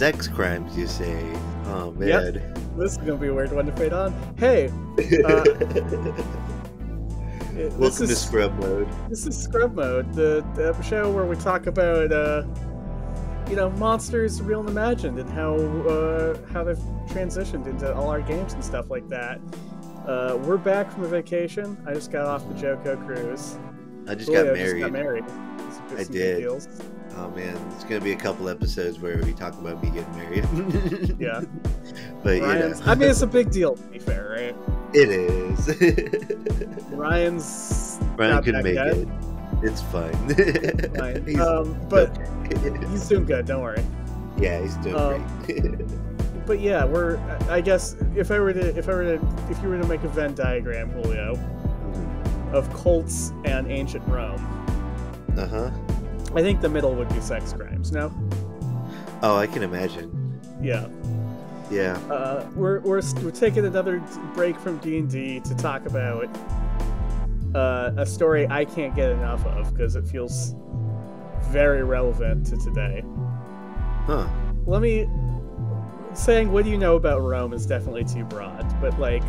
Sex crimes, you say? Oh man. Yep. This is gonna be a weird one to fade on. Hey, uh, this Welcome to is Scrub Mode. this is Scrub Mode, the, the show where we talk about uh, you know monsters, real and imagined, and how uh, how they've transitioned into all our games and stuff like that. Uh, we're back from a vacation. I just got off the JoCo cruise. I just got married. got married. I did. deals. Oh man, it's gonna be a couple episodes where we talk about me getting married. Yeah. but you know, I mean, it's a big deal to be fair, right? it is. Ryan's not can make it. It's fine. Fine. He's Um, but okay. he's doing good. Don't worry. yeah, he's doing um, great. But yeah, we're. I guess if I were to, if I were to, if you were to make a Venn diagram, Julio, of cults and ancient Rome, uh huh. I think the middle would be sex crimes. No. Oh, I can imagine. Yeah. Yeah. Uh, we're, we're we're taking another break from D and D to talk about uh, a story I can't get enough of because it feels very relevant to today. Huh. Let me saying what do you know about Rome is definitely too broad, but like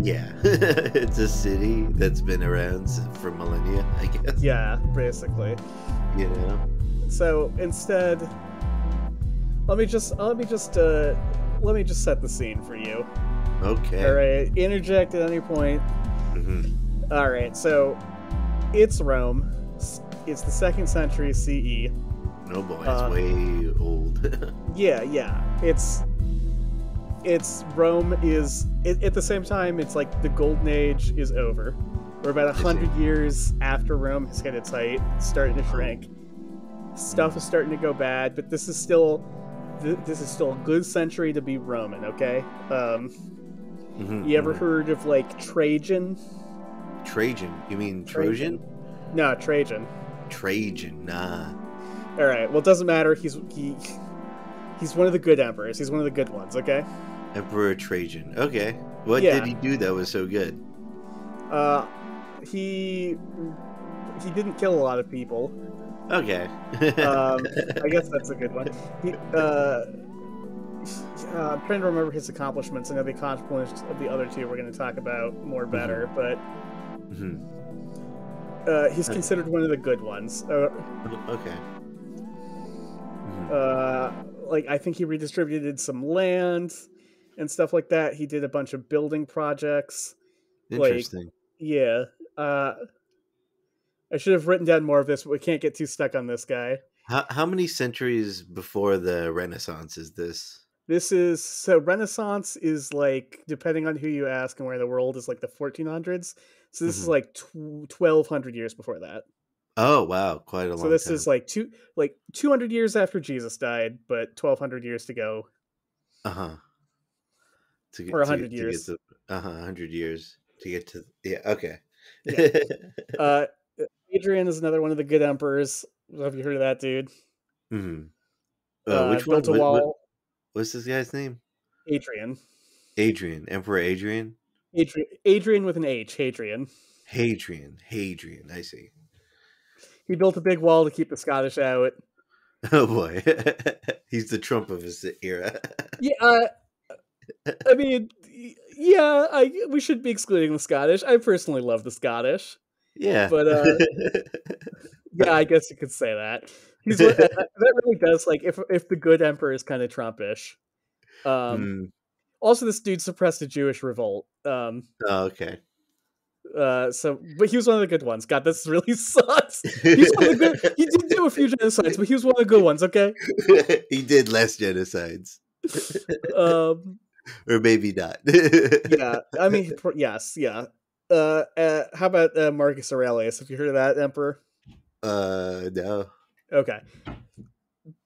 Yeah. it's a city that's been around for millennia, I guess. yeah, basically. Know. So instead, let me just let me just uh, let me just set the scene for you. Okay. All right, interject at any point. Mhm. All right, so it's Rome. It's the second century CE. Oh boy, it's Uh, way old. Yeah, yeah. It's it's Rome is it, at the same time. It's like the golden age is over. We're about a hundred years after Rome has hit its height, it's starting to shrink. Stuff is starting to go bad, but this is still th- this is still a good century to be Roman. Okay. Um, Mhm, you ever mhm. heard of like Trajan? Trajan? You mean Trojan? No, Trajan. Trajan? Nah. All right. Well, it doesn't matter. He's he he's one of the good emperors. He's one of the good ones. Okay. Emperor Trajan. Okay. What Yeah. did he do that was so good? Uh, he he didn't kill a lot of people. Okay. Um, I guess that's a good one. He, uh, uh, I'm trying to remember his accomplishments. I know the accomplishments of the other two we're going to talk about more better, but Mhm. uh, he's considered one of the good ones. Uh, Okay. Mhm. uh, like I think he redistributed some land and stuff like that. He did a bunch of building projects. like- Interesting. Yeah. Uh, I should have written down more of this, but we can't get too stuck on this guy. How, how many centuries before the Renaissance is this? This is so Renaissance is like depending on who you ask and where in the world is like the 1400s. So this is Mhm. like tw- 1200 years before that. Oh wow, quite a long So this time. is like two like 200 years after Jesus died, but 1200 years to go. uh huh. To Or 100 years. Uh huh. Hundred years to get to. Yeah. Okay. Yeah. Uh Adrian is another one of the good emperors. Have you heard of that dude? hmm Uh, which one? built a What- what- wall. what's this guy's name? Adrian. Adrian, Emperor Adrian. Adrian Adrian with an H, Hadrian. Hadrian, Hadrian. I see. He built a big wall to keep the Scottish out. Oh boy, he's the Trump of his era. Yeah, uh, I mean, yeah, I we should be excluding the Scottish. I personally love the Scottish. yeah, But, uh, Yeah, I guess you could say that. He's that that really does like if if the good emperor is kind of Trumpish. Um, Mm, Also, this dude suppressed a Jewish revolt. Um, oh, okay. uh, so but he was one of the good ones. God, this really sucks. He's one of the good. He did do a few genocides, but he was one of the good ones. Okay. he did less genocides, Um, or maybe not. yeah, I mean, yes, yeah. Uh, uh, how about uh, Marcus Aurelius? Have you heard of that emperor? Uh, no. Okay.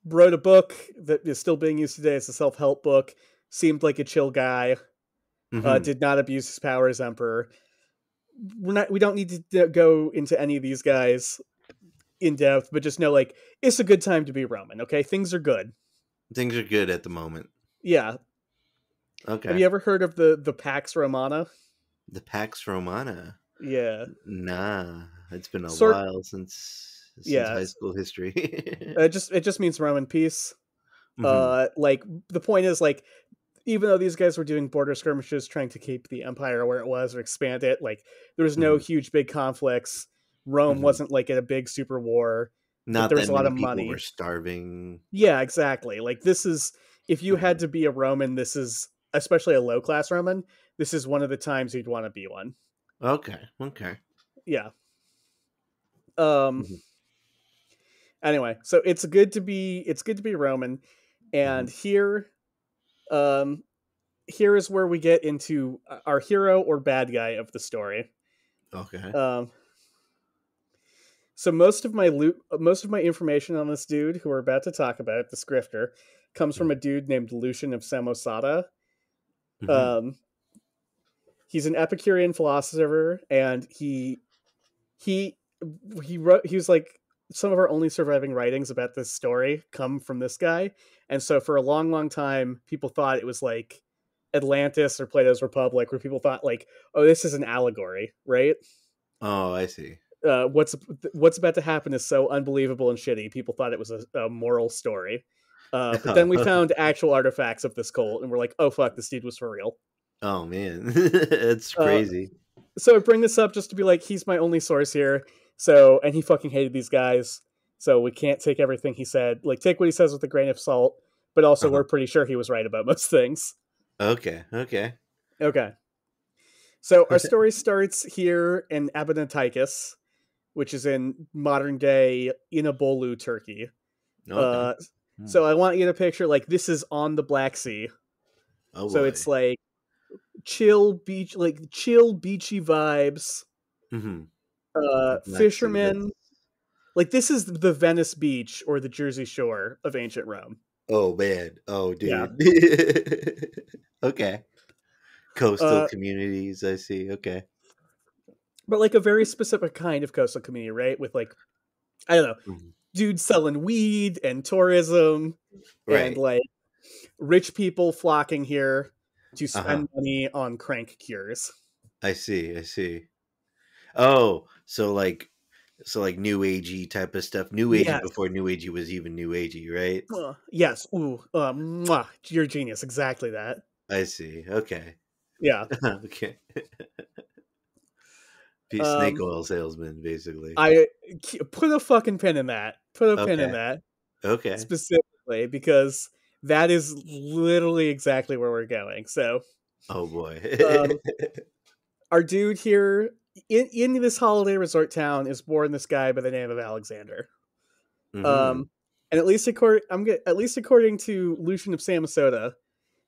Wrote a book that is still being used today as a self help book. Seemed like a chill guy. Uh, Mhm. did not abuse his power as emperor. We're not. We don't need to go into any of these guys in depth, but just know like it's a good time to be Roman. Okay, things are good. Things are good at the moment. Yeah. Okay. Have you ever heard of the the Pax Romana? the Pax Romana. Yeah. Nah, it's been a Sort- while since since Yeah. high school history. It just it just means Roman peace. Mhm. Uh, like the point is like even though these guys were doing border skirmishes trying to keep the empire where it was or expand it, like there was no huge big conflicts. Rome Mhm. wasn't like in a big super war. Not there was a lot of people money. were starving. Yeah, exactly. Like this is if you had to be a Roman, this is especially a low class Roman, this is one of the times you'd want to be one. Okay, okay. Yeah. Um Mhm. anyway, so it's good to be it's good to be Roman and here um here is where we get into our hero or bad guy of the story. Okay. Um so most of my loot most of my information on this dude who we're about to talk about, the Scrifter, comes from a dude named Lucian of Samosata. Mhm. Um, he's an Epicurean philosopher, and he he he wrote he was like some of our only surviving writings about this story come from this guy, and so for a long, long time, people thought it was like Atlantis or Plato's Republic, where people thought like, oh, this is an allegory, right? oh, I see. Uh, what's what's about to happen is so unbelievable and shitty. People thought it was a, a moral story. Uh, but then we found actual artifacts of this cult, and we're like, "Oh fuck, this dude was for real." Oh man, it's Uh, crazy. so I bring this up just to be like, he's my only source here. So, and he fucking hated these guys. So we can't take everything he said. Like, take what he says with a grain of salt. But also, Uh-huh. we're pretty sure he was right about most things. okay, okay. Okay. So our story starts here in Abonoteichus, which is in modern day Inebolu, Turkey. okay. Uh, Hmm. so I want you to picture like this is on the Black Sea. oh, so boy. it's like chill beach, like chill beachy vibes. Mhm. uh Black fishermen like this is the venice beach or the jersey shore of ancient rome Oh man. Oh dude. Yeah. okay. Coastal Uh, communities. I see. Okay. but like a very specific kind of coastal community right with like i don't know Mhm. Dudes selling weed and tourism Right. and like rich people flocking here to Uh-huh. spend money on crank cures I see. I see. Oh, so like, so like new agey type of stuff. New agey Yes. before new agey was even new agey, right? Uh, yes ooh uh, mwah, you're genius exactly that I see. Okay. yeah okay. Be snake Um, oil salesman, basically. i put a fucking pin in that put a pin in that okay. specifically because that is literally exactly where we're going. So Oh boy. Um, our dude here in, in this holiday resort town is born this guy by the name of Alexander. Mhm. Um, and at least according I'm get, at least according to Lucian of Samosata,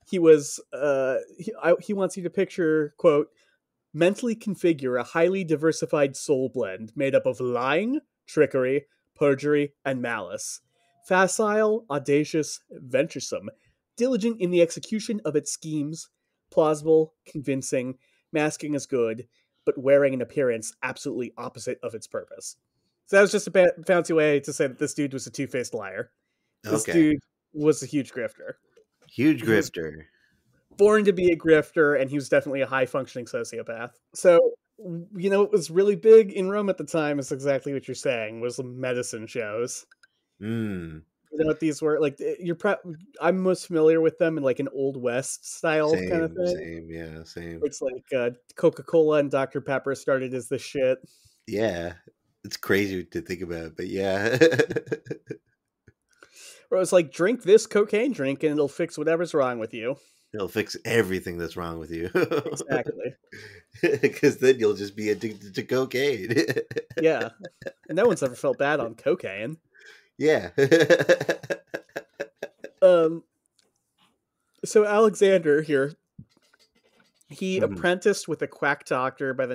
he was uh he, I, he wants you to picture quote mentally configure a highly diversified soul blend made up of lying, trickery, perjury, and malice. Facile, audacious, venturesome, diligent in the execution of its schemes, plausible, convincing, masking as good, but wearing an appearance absolutely opposite of its purpose. So that was just a ba- fancy way to say that this dude was a two faced liar. This okay. dude was a huge grifter. Huge grifter. Born to be a grifter, and he was definitely a high functioning sociopath. So, you know, what was really big in Rome at the time is exactly what you're saying was the medicine shows. Mm. You know what these were? Like, eh, you're pro- I'm most familiar with them in like an Old West style Same, kind of thing. same, yeah, same. It's like uh, Coca Cola and Dr. Pepper started as the shit. Yeah. It's crazy to think about, but yeah. Or it was like, drink this cocaine drink and it'll fix whatever's wrong with you. It'll fix everything that's wrong with you. Exactly. Because then you'll just be addicted to cocaine. yeah. And no one's ever felt bad on cocaine. yeah. Um so Alexander here he Mhm. apprenticed with a quack doctor by the